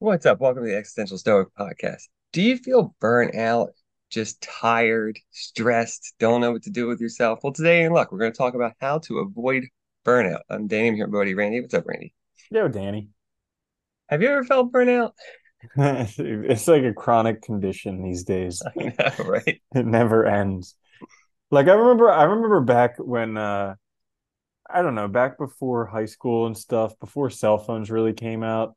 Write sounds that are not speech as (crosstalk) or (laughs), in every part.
What's up? Welcome to the Existential Stoic Podcast. Do you feel burnt out, just tired, stressed, don't know what to do with yourself? Well, today in luck, we're going to talk about how to avoid burnout. I'm Danny. I'm here with buddy Randy. What's up, Randy? Yo, Danny. Have you ever felt burnout? (laughs) it's like a chronic condition these days. (laughs) I know, right? (laughs) It never ends. Like I remember, I remember back when uh I don't know, back before high school and stuff, before cell phones really came out,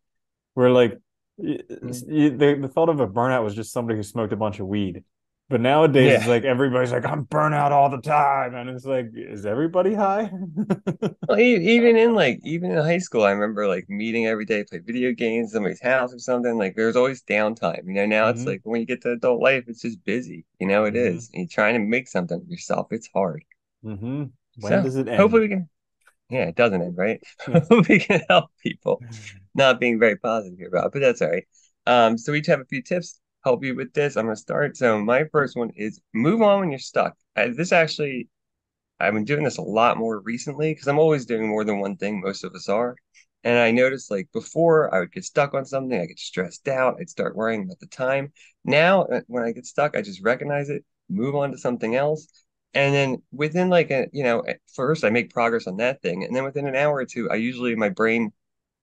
where like. The, the thought of a burnout was just somebody who smoked a bunch of weed. But nowadays, yeah. it's like everybody's like, I'm burnout all the time. And it's like, is everybody high? (laughs) well, even in like, even in high school, I remember like meeting every day, play video games, somebody's house or something. Like, there's always downtime. You know, now mm-hmm. it's like when you get to adult life, it's just busy. You know, it mm-hmm. is. You're trying to make something of yourself. It's hard. Mm-hmm. When so, does it end? Hopefully, we can. Yeah, it doesn't end, right? (laughs) we can help people. Not being very positive here about it, but that's all right. Um, so we each have a few tips help you with this. I'm gonna start. So my first one is move on when you're stuck. I, this actually, I've been doing this a lot more recently because I'm always doing more than one thing. Most of us are. And I noticed like before I would get stuck on something, I get stressed out, I'd start worrying about the time. Now uh, when I get stuck, I just recognize it, move on to something else. And then within like a, you know, at first I make progress on that thing. And then within an hour or two, I usually my brain,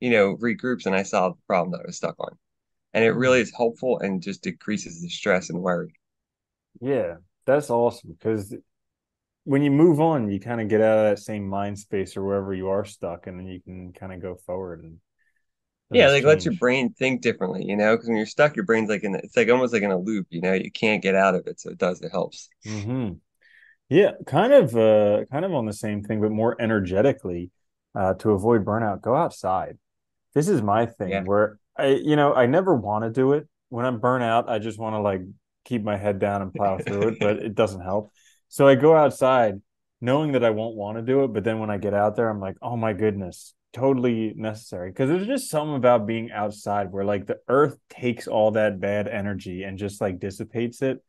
you know, regroups and I solve the problem that I was stuck on and it really is helpful and just decreases the stress and worry. Yeah, that's awesome because when you move on, you kind of get out of that same mind space or wherever you are stuck, and then you can kind of go forward and. Yeah, like change. let your brain think differently, you know, because when you're stuck, your brain's like in it's like almost like in a loop, you know, you can't get out of it. So it does, it helps. Mm-hmm. Yeah, kind of uh kind of on the same thing, but more energetically, uh, to avoid burnout, go outside. This is my thing yeah. where I you know I never want to do it. When I'm burnt out, I just want to like keep my head down and plow through it, but it doesn't help. So I go outside knowing that I won't want to do it, but then when I get out there, I'm like, oh my goodness, totally necessary. Because there's just something about being outside where like the earth takes all that bad energy and just like dissipates it.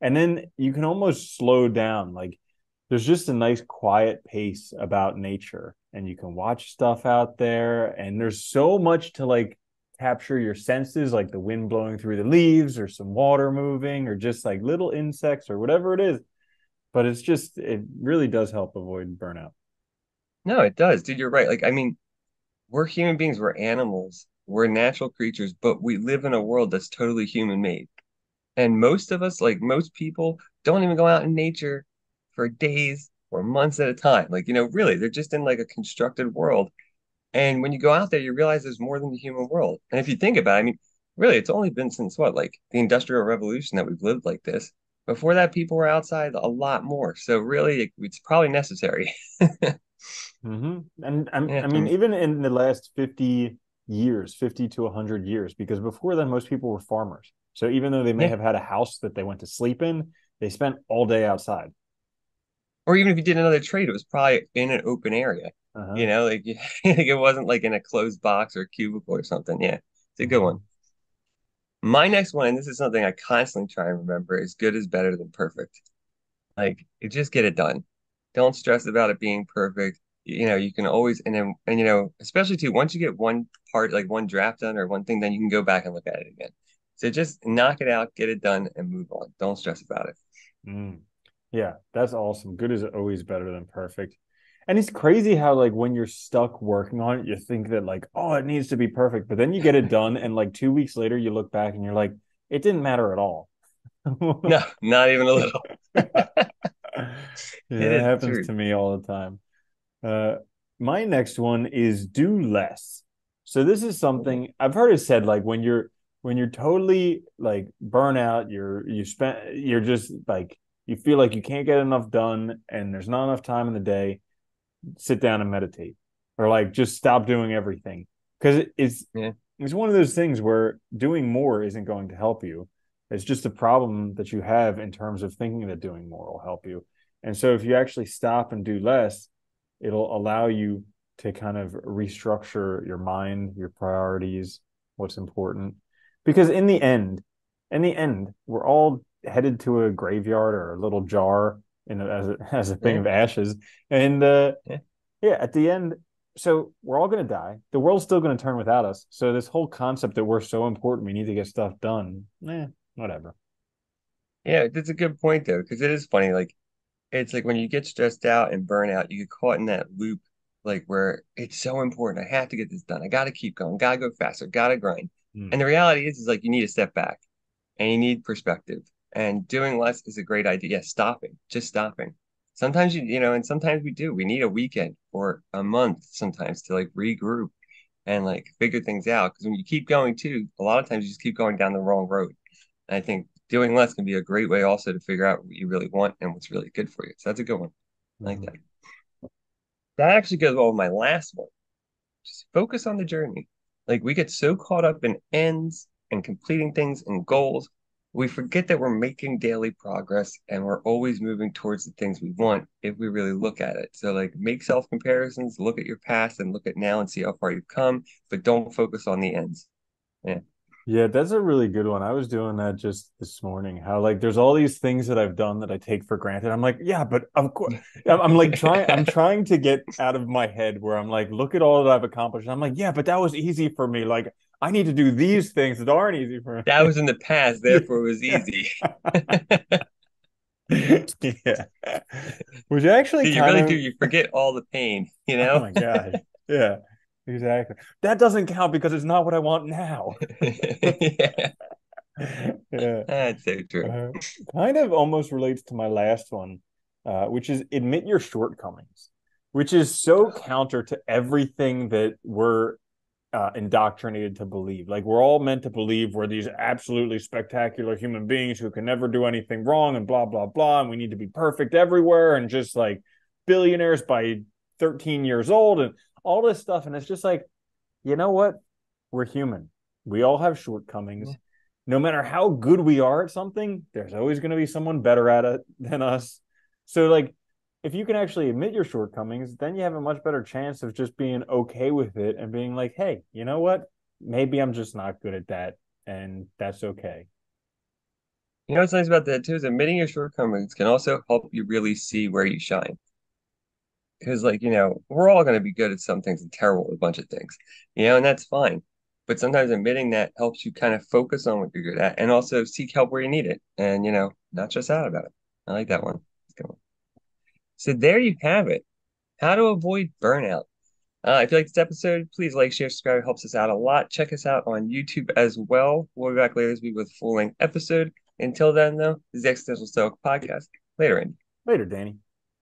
And then you can almost slow down. Like there's just a nice quiet pace about nature and you can watch stuff out there and there's so much to like capture your senses, like the wind blowing through the leaves or some water moving or just like little insects or whatever it is. But it's just, it really does help avoid burnout. No, it does, dude. You're right. Like, I mean, we're human beings, we're animals, we're natural creatures, but we live in a world that's totally human made. And most of us, like most people, don't even go out in nature for days or months at a time. Like, you know, really, they're just in like a constructed world and when you go out there, you realize there's more than the human world. And if you think about it, I mean, really, it's only been since what, like the Industrial Revolution that we've lived like this. Before that, people were outside a lot more. So really, it's probably necessary. (laughs) mm-hmm. And yeah. I mean, even in the last 50 years, 50 to 100 years, because before then, most people were farmers. So even though they may yeah. have had a house that they went to sleep in, they spent all day outside. Or even if you did another trade, it was probably in an open area. Uh-huh. You know, like, (laughs) like it wasn't like in a closed box or cubicle or something. Yeah, it's a good one. My next one, and this is something I constantly try and remember, is good is better than perfect. Like, you just get it done. Don't stress about it being perfect. You know, you can always and then and you know, especially too, once you get one part, like one draft done or one thing, then you can go back and look at it again. So just knock it out, get it done, and move on. Don't stress about it. Mm. Yeah, that's awesome. Good is always better than perfect. And it's crazy how like when you're stuck working on it, you think that like, oh, it needs to be perfect. But then you get it (laughs) done and like two weeks later you look back and you're like, it didn't matter at all. (laughs) no, not even a little. (laughs) yeah, it happens to me all the time. Uh my next one is do less. So this is something I've heard it said like when you're when you're totally like burnout, you're you spend you're just like you feel like you can't get enough done and there's not enough time in the day sit down and meditate or like just stop doing everything. Because it's yeah. it's one of those things where doing more isn't going to help you. It's just a problem that you have in terms of thinking that doing more will help you. And so if you actually stop and do less it'll allow you to kind of restructure your mind your priorities what's important because in the end in the end we're all headed to a graveyard or a little jar in a, as a, (laughs) as a thing yeah. of ashes. And uh, yeah. yeah, at the end, so we're all going to die. The world's still going to turn without us. So this whole concept that we're so important, we need to get stuff done. Eh, whatever. Yeah, that's a good point though, because it is funny. Like, it's like when you get stressed out and burn out, you get caught in that loop, like where it's so important. I have to get this done. I got to keep going. Got to go faster. Got to grind. Mm. And the reality is, is like you need to step back, and you need perspective. And doing less is a great idea. Yeah, stopping, just stopping. Sometimes you you know and sometimes we do. We need a weekend or a month sometimes to like regroup and like figure things out. Because when you keep going too a lot of times you just keep going down the wrong road. And i think doing less can be a great way also to figure out what you really want and what's really good for you. So that's a good one. Mm-hmm. like that. That actually goes well with my last one. Just focus on the journey like we get so caught up in ends and completing things and goals we forget that we're making daily progress and we're always moving towards the things we want if we really look at it. So, like, make self comparisons, look at your past and look at now and see how far you've come, but don't focus on the ends. Yeah. Yeah, that's a really good one. I was doing that just this morning. How like there's all these things that I've done that I take for granted. I'm like, yeah, but of course, I'm like trying. I'm (laughs) trying to get out of my head where I'm like, look at all that I've accomplished. I'm like, yeah, but that was easy for me. Like I need to do these things that aren't easy for me. That was in the past, (laughs) therefore it was easy. (laughs) yeah. Which actually you really of... do. You forget all the pain, you oh know? Oh my god. Yeah. Exactly. That doesn't count because it's not what I want now. (laughs) yeah. (laughs) yeah. That's so true. Uh, kind of almost relates to my last one, uh, which is admit your shortcomings, which is so counter to everything that we're uh, indoctrinated to believe. Like we're all meant to believe we're these absolutely spectacular human beings who can never do anything wrong and blah blah blah, and we need to be perfect everywhere and just like billionaires by 13 years old and all this stuff. And it's just like, you know what? We're human. We all have shortcomings. No matter how good we are at something, there's always going to be someone better at it than us. So like if you can actually admit your shortcomings, then you have a much better chance of just being okay with it and being like, hey, you know what? Maybe I'm just not good at that. And that's okay. You know what's nice about that too is admitting your shortcomings can also help you really see where you shine. Because, like, you know, we're all going to be good at some things and terrible at a bunch of things, you know, and that's fine. But sometimes admitting that helps you kind of focus on what you're good at and also seek help where you need it and, you know, not just out about it. I like that one. one. So there you have it. How to avoid burnout. Uh, if you like this episode, please like, share, subscribe. It helps us out a lot. Check us out on YouTube as well. We'll be back later this week with a full length episode. Until then, though, this is the Existential Stoic Podcast. Later, Andy. Later, Danny.